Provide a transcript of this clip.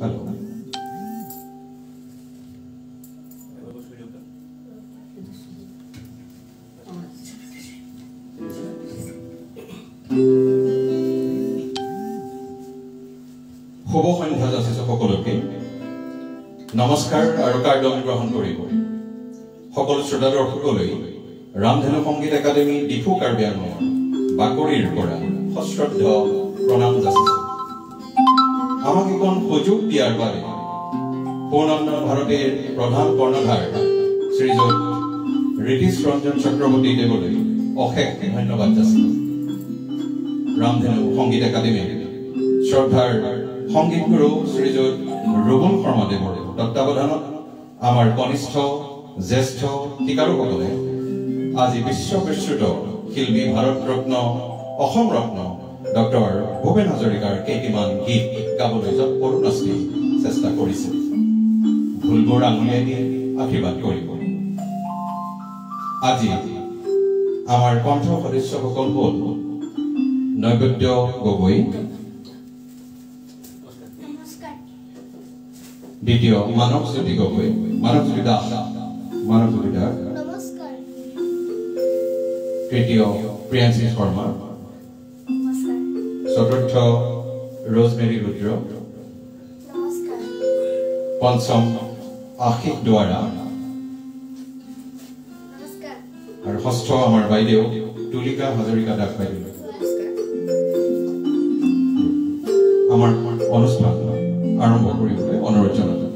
Hello শুভ সন্ধ্যা যাচিছো সকলোকে। নমস্কাৰ আৰু কাৰ্যম গ্ৰহণ কৰিব সকলো শ্ৰোতা দৰ্শকলৈ ৰামধেনু সংগীত একাডেমী ডিফু কাৰ্বি আংলঙৰ বাকৰিৰ পৰা সশ্ৰদ্ধ প্ৰণাম যাচিছো। আমাক এখন সুযোগ দিয়াৰ বাবে পূৰ্ণন্দন ভাৰতীৰ প্ৰধান কৰ্ণধাৰ শ্ৰীযুত ঋতিশ ৰঞ্জন চক্ৰৱৰ্তী দেৱলৈ অশেষ ধন্যবাদ যাচিছো ৰামধেনু সংগীত একাডেমীৰ শ্ৰদ্ধাৰ সংগীত গুৰু শ্ৰীযুত ৰুবুল শৰ্মাদেৱৰ তত্বাৱধানত আমাৰ কনিষ্ঠ, জ্যেষ্ঠ শিকাৰুসকলে আজি বিশ্ব বিশ্ৰুত শিল্পী ভাৰত ৰত্ন অসম ৰত্ন ডক্টৰ ভূপেন হাজৰিকাৰ কেইটিমান গীত গাবলৈ কৰুণাশ্ৰী চেষ্টা কৰিছে। ভুলবোৰ আঙুলিয়াই দি আশীৰ্বাদ কৰিব। আজি আমাৰ কণ্ঠ সদস্যসকল হ'ল নৈবেদ্য গগৈ দ্বিতীয় মানৱ জ্যোতি গগৈ মানৱ জ্যোতি দাস মানৱ জ্যোতি দাস তৃতীয় প্ৰিয়াংশী শৰ্মা চতুৰ্থ রোজমেরি রুদ্র পঞ্চম আশিক দুৱাৰা আর ষষ্ঠ আমাৰ বাইদেউ তুলিকা হাজৰিকা দাস বাইদেউ। আমাৰ অনুষ্ঠান আৰম্ভ কৰিবলৈ অনুৰোধ জনালোঁ।